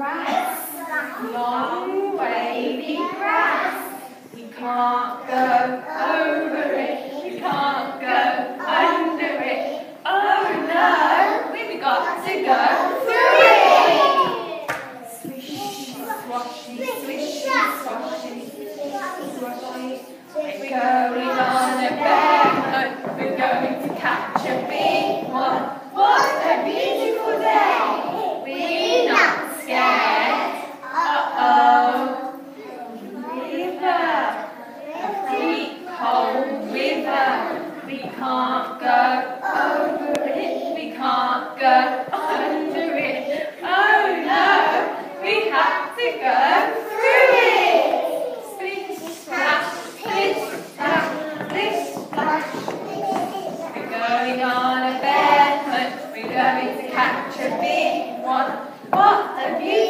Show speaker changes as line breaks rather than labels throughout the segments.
grass, long wavy grass. We can't go over it, we can't go under it. Oh no, we've got to go through it. Swishy, swashy, swishy, swashy, swishy, swashy. It goes. go under it. Oh no, we have to go through it. Splish, splash, splish, splash, splish, splash. We're going on a bear hunt. We're going to catch a big one. What a beauty!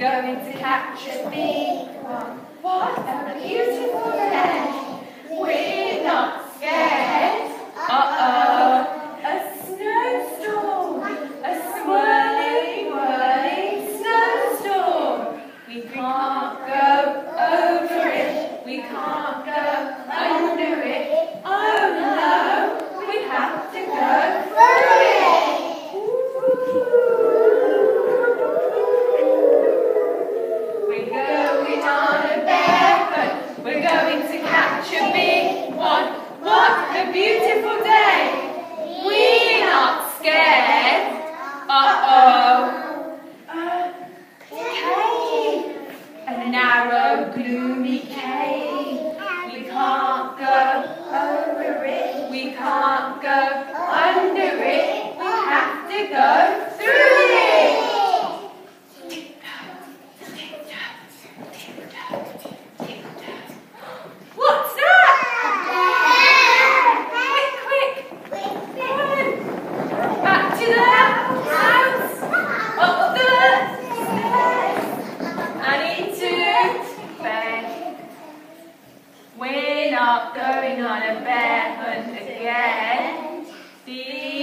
going to catch a big one. What a beautiful a gloomy cave. We can't go over it. We can't go under it. We have to go not going on a bear hunt again. See?